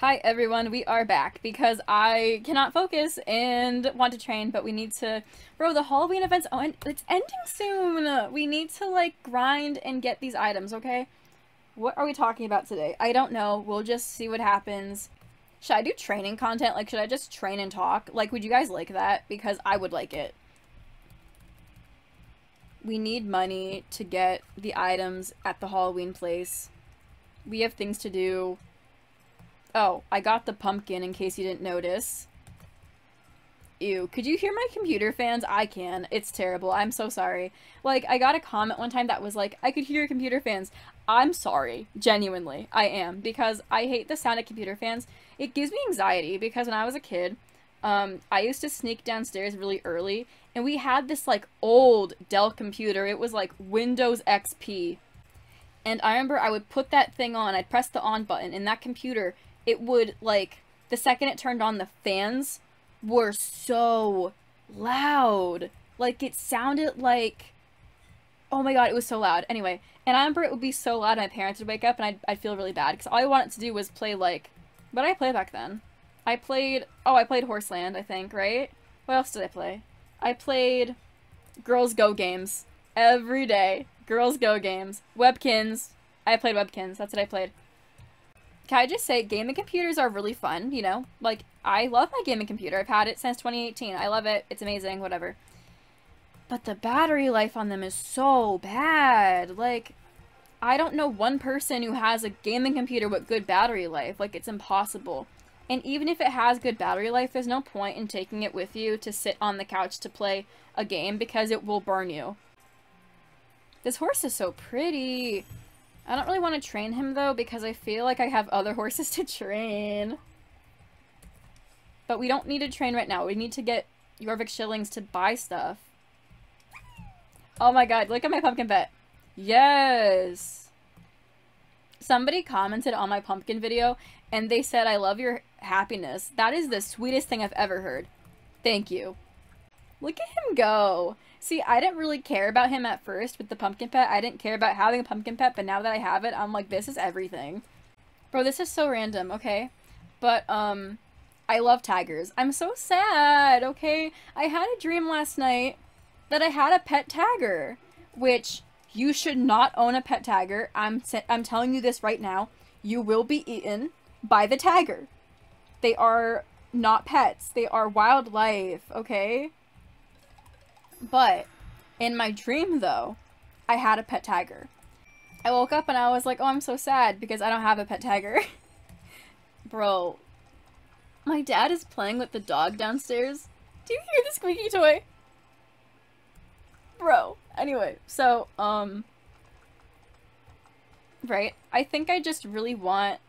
Hi everyone, we are back because I cannot focus and want to train, but we need to... Bro, the Halloween event's oh, and it's ending soon! We need to, like, grind and get these items, okay? What are we talking about today? I don't know. We'll just see what happens. Should I do training content? Like, should I just train and talk? Like, would you guys like that? Because I would like it. We need money to get the items at the Halloween place. We have things to do Oh, I got the pumpkin in case you didn't notice. Ew, could you hear my computer fans? I can. It's terrible. I'm so sorry. Like, I got a comment one time that was like, I could hear your computer fans. I'm sorry. Genuinely. I am. Because I hate the sound of computer fans. It gives me anxiety because when I was a kid, um, I used to sneak downstairs really early and we had this like old Dell computer. It was like Windows XP. And I remember I would put that thing on, I'd press the on button, and that computer it would like the second it turned on the fans were so loud. Like it sounded like oh my god, it was so loud. Anyway, and I remember it would be so loud my parents would wake up and I'd, I'd feel really bad because all I wanted to do was play like what did I play back then? I played oh I played Horseland, I think, right? What else did I play? I played Girls Go games every day. Girls Go games. Webkinz. I played Webkinz. That's what I played. Can I just say, gaming computers are really fun, you know? Like, I love my gaming computer. I've had it since 2018. I love it. It's amazing, whatever. But the battery life on them is so bad. Like, I don't know one person who has a gaming computer with good battery life. Like, it's impossible. And even if it has good battery life, there's no point in taking it with you to sit on the couch to play a game because it will burn you. This horse is so pretty. I don't really want to train him though because I feel like I have other horses to train. But we don't need to train right now. We need to get Jorvik shillings to buy stuff. Oh my god, look at my pumpkin pet. Yes! Somebody commented on my pumpkin video and they said, I love your happiness. That is the sweetest thing I've ever heard. Thank you. Look at him go. See, I didn't really care about him at first with the pumpkin pet. I didn't care about having a pumpkin pet, but now that I have it, I'm like, this is everything. Bro, this is so random, okay? But, um, I love tigers. I'm so sad, okay? I had a dream last night that I had a pet tiger, which you should not own a pet tiger. I'm, I'm telling you this right now. You will be eaten by the tiger. They are not pets. They are wildlife, okay? But in my dream, though, I had a pet tiger. I woke up and I was like, oh, I'm so sad because I don't have a pet tiger. Bro, my dad is playing with the dog downstairs. Do you hear the squeaky toy? Bro, anyway, so, um, right, I think I just really want,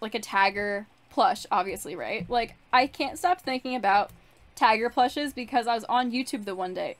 like, a tiger plush, obviously, right? Like, I can't stop thinking about tiger plushes because I was on YouTube the one day.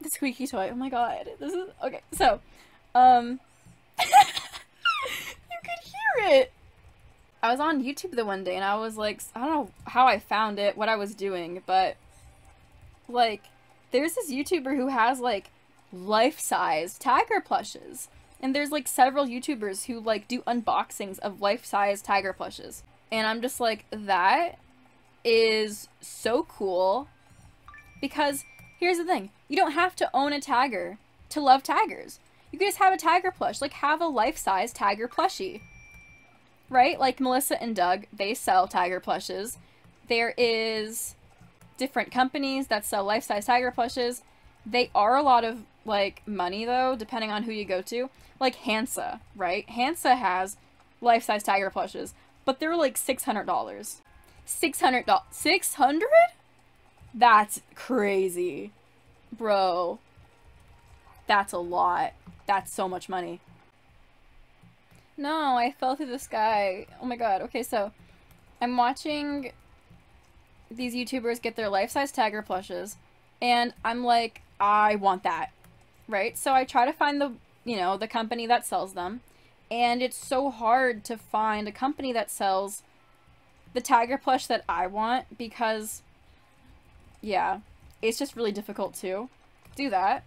The squeaky toy. Oh my god. This is okay. So, um you could hear it. I was on YouTube the one day and I was like, I don't know how I found it, what I was doing, but like there's this YouTuber who has like life-size tiger plushes. And there's like several YouTubers who like do unboxings of life-size tiger plushes. And I'm just like, that is so cool because here's the thing you don't have to own a tiger to love tigers. You can just have a tiger plush, like have a life-size tiger plushie. Right? Like Melissa and Doug, they sell tiger plushes. There is different companies that sell life-size tiger plushes. They are a lot of like money though, depending on who you go to. Like Hansa, right? Hansa has life-size tiger plushes, but they're like $600. $600. 600 That's crazy. Bro. That's a lot. That's so much money. No, I fell through the sky. Oh my god. Okay, so I'm watching these YouTubers get their life-size tiger plushes, and I'm like, I want that. Right? So I try to find the, you know, the company that sells them, and it's so hard to find a company that sells the tiger plush that I want because, yeah, it's just really difficult to do that.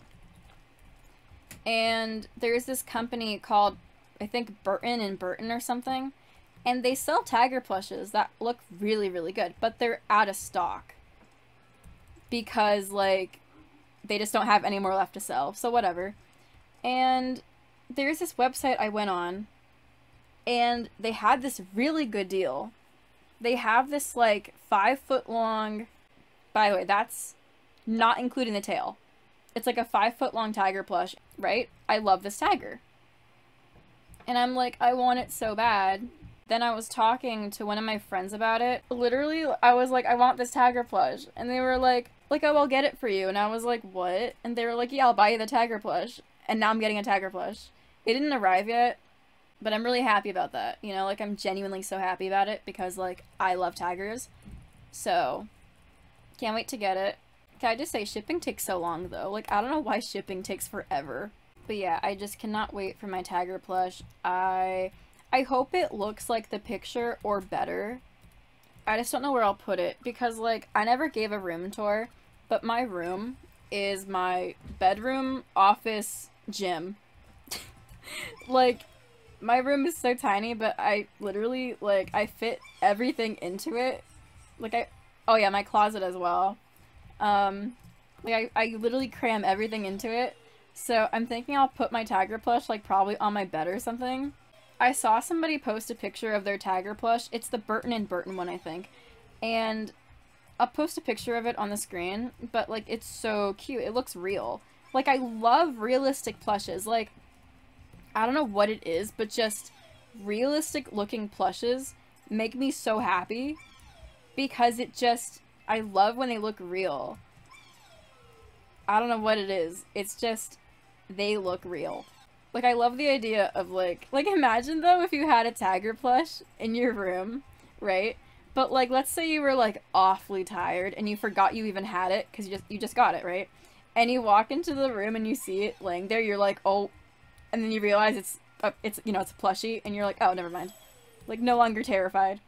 And there's this company called, I think Burton and Burton or something. And they sell tiger plushes that look really, really good, but they're out of stock. Because, like, they just don't have any more left to sell, so whatever. And there's this website I went on, and they had this really good deal. They have this, like, five foot long. By the way, that's not including the tail. It's like a five foot long tiger plush, right? I love this tiger. And I'm like, I want it so bad. Then I was talking to one of my friends about it. Literally, I was like, I want this tiger plush. And they were like, like, oh, I'll get it for you. And I was like, what? And they were like, yeah, I'll buy you the tiger plush. And now I'm getting a tiger plush. It didn't arrive yet, but I'm really happy about that. You know, like, I'm genuinely so happy about it because, like, I love tigers. So, can't wait to get it. Can I just say, shipping takes so long, though. Like, I don't know why shipping takes forever. But yeah, I just cannot wait for my Tiger plush. I I hope it looks like the picture or better. I just don't know where I'll put it because like I never gave a room tour, but my room is my bedroom, office, gym. like my room is so tiny, but I literally like I fit everything into it. Like I oh yeah, my closet as well. Um like I, I literally cram everything into it so I'm thinking I'll put my Tiger plush like probably on my bed or something. I saw somebody post a picture of their Tiger plush. It's the Burton and Burton one, I think. And I'll post a picture of it on the screen, but like it's so cute. It looks real. Like I love realistic plushes. Like I don't know what it is, but just realistic looking plushes make me so happy because it just I love when they look real. I don't know what it is. It's just they look real. Like I love the idea of like like imagine though if you had a Tiger plush in your room, right? But like let's say you were like awfully tired and you forgot you even had it cuz you just you just got it, right? And you walk into the room and you see it laying there, you're like, "Oh." And then you realize it's a, it's you know, it's a plushie and you're like, "Oh, never mind." Like no longer terrified.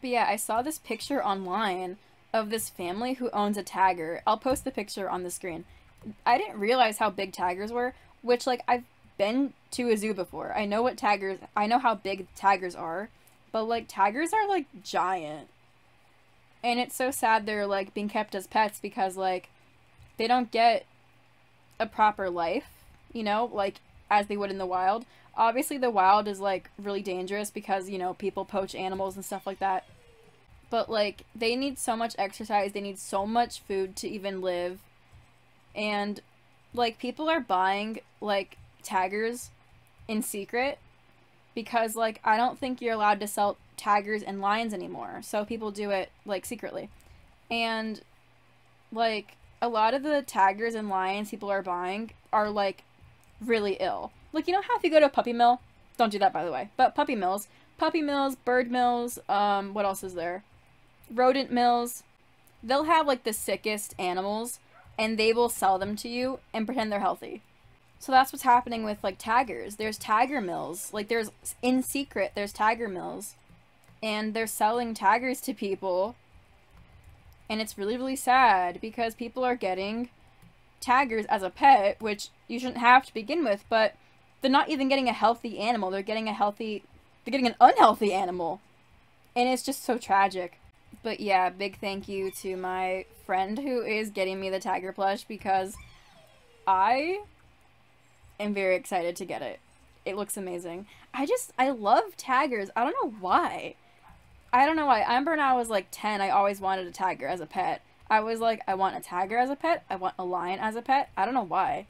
But yeah, I saw this picture online of this family who owns a tiger. I'll post the picture on the screen. I didn't realize how big tigers were, which like I've been to a zoo before. I know what tigers I know how big tigers are, but like tigers are like giant. And it's so sad they're like being kept as pets because like they don't get a proper life, you know, like as they would in the wild. Obviously the wild is like really dangerous because, you know, people poach animals and stuff like that. But like they need so much exercise, they need so much food to even live and like people are buying like taggers in secret because like I don't think you're allowed to sell taggers and lions anymore. So people do it like secretly. And like a lot of the taggers and lions people are buying are like really ill. Like you know how if you go to a puppy mill, don't do that by the way. But puppy mills, puppy mills, bird mills, um what else is there? Rodent mills. They'll have like the sickest animals and they will sell them to you and pretend they're healthy. So that's what's happening with like taggers. There's tagger mills. Like there's in secret there's tagger mills and they're selling taggers to people. And it's really really sad because people are getting taggers as a pet, which you shouldn't have to begin with, but they're not even getting a healthy animal. They're getting a healthy they're getting an unhealthy animal. And it's just so tragic. But yeah, big thank you to my friend who is getting me the tiger plush because I am very excited to get it. It looks amazing. I just, I love taggers. I don't know why. I don't know why. I remember when I was like 10, I always wanted a tiger as a pet. I was like, I want a tiger as a pet. I want a lion as a pet. I don't know why.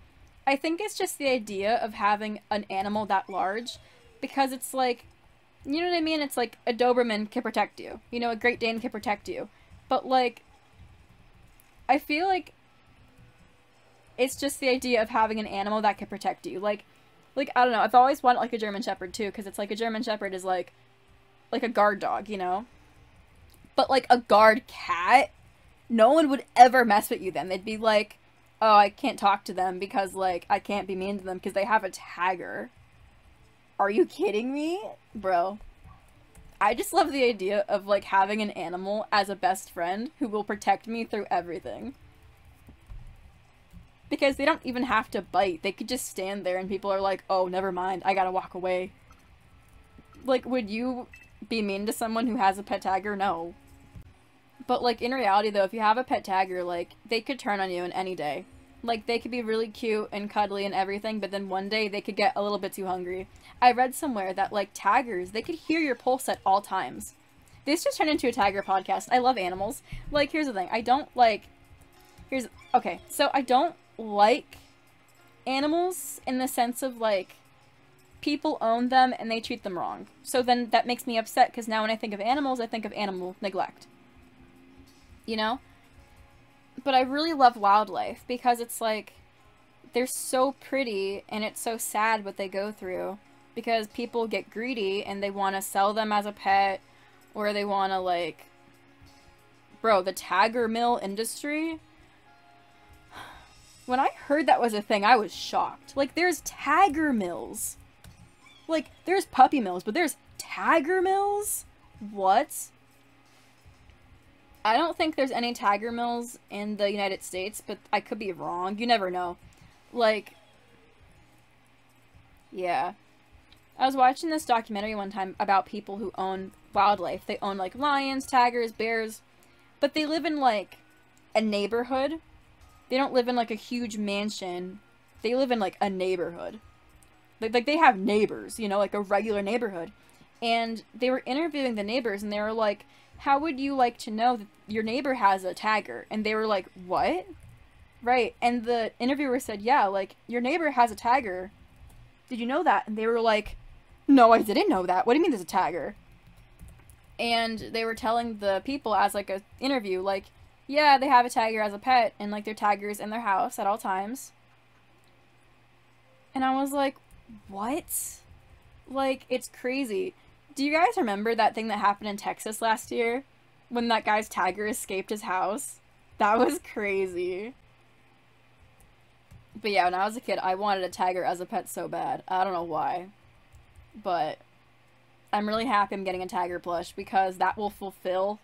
I think it's just the idea of having an animal that large because it's like you know what I mean? It's like a Doberman can protect you. You know, a Great Dane can protect you. But like, I feel like it's just the idea of having an animal that can protect you. Like, like I don't know. I've always wanted like a German Shepherd too, because it's like a German Shepherd is like, like a guard dog, you know. But like a guard cat, no one would ever mess with you. Then they'd be like, oh, I can't talk to them because like I can't be mean to them because they have a tagger. Are you kidding me? Bro. I just love the idea of like having an animal as a best friend who will protect me through everything. Because they don't even have to bite. They could just stand there and people are like, "Oh, never mind. I got to walk away." Like, would you be mean to someone who has a pet tiger? No. But, like, in reality, though, if you have a pet tiger, like, they could turn on you in any day. Like, they could be really cute and cuddly and everything, but then one day they could get a little bit too hungry. I read somewhere that, like, tigers, they could hear your pulse at all times. This just turned into a tiger podcast. I love animals. Like, here's the thing. I don't, like... Here's... Okay, so I don't like animals in the sense of, like, people own them and they treat them wrong. So then that makes me upset because now when I think of animals, I think of animal neglect. You know? But I really love wildlife because it's like they're so pretty and it's so sad what they go through because people get greedy and they want to sell them as a pet or they want to like bro the tiger mill industry when i heard that was a thing i was shocked like there's tiger mills like, there's puppy mills, but there's tiger mills? What? I don't think there's any tiger mills in the United States, but I could be wrong. You never know. Like, yeah. I was watching this documentary one time about people who own wildlife. They own, like, lions, tigers, bears, but they live in, like, a neighborhood. They don't live in, like, a huge mansion. They live in, like, a neighborhood. Like, like they have neighbors, you know, like a regular neighborhood. And they were interviewing the neighbors and they were like, How would you like to know that your neighbor has a tiger? And they were like, What? Right. And the interviewer said, Yeah, like, your neighbor has a tiger. Did you know that? And they were like, No, I didn't know that. What do you mean there's a tiger? And they were telling the people as like a interview, like, yeah, they have a tiger as a pet, and like their tigers in their house at all times. And I was like, what? Like, it's crazy. Do you guys remember that thing that happened in Texas last year? When that guy's tiger escaped his house? That was crazy. But yeah, when I was a kid, I wanted a tiger as a pet so bad. I don't know why. But I'm really happy I'm getting a tiger plush because that will fulfill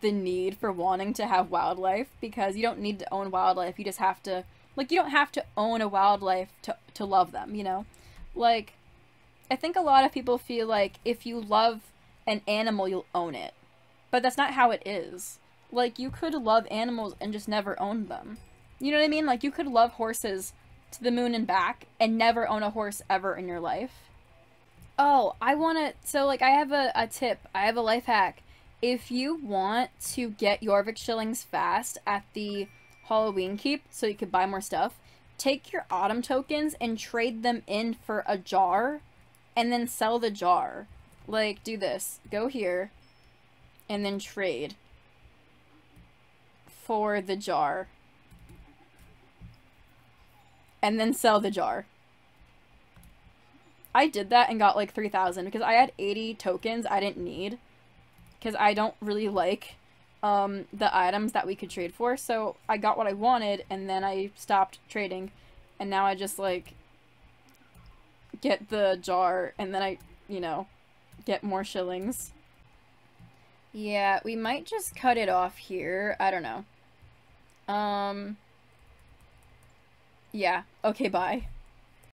the need for wanting to have wildlife because you don't need to own wildlife. You just have to like you don't have to own a wildlife to to love them, you know? Like, I think a lot of people feel like if you love an animal, you'll own it. But that's not how it is. Like, you could love animals and just never own them. You know what I mean? Like, you could love horses to the moon and back and never own a horse ever in your life. Oh, I want to. So, like, I have a, a tip, I have a life hack. If you want to get Jorvik shillings fast at the Halloween keep so you could buy more stuff, take your autumn tokens and trade them in for a jar and then sell the jar. Like, do this. Go here and then trade for the jar. And then sell the jar. I did that and got like 3,000 because I had 80 tokens I didn't need. Because I don't really like um, the items that we could trade for. So I got what I wanted, and then I stopped trading, and now I just, like, get the jar, and then I, you know, get more shillings. Yeah, we might just cut it off here. I don't know. Um, yeah. Okay, bye.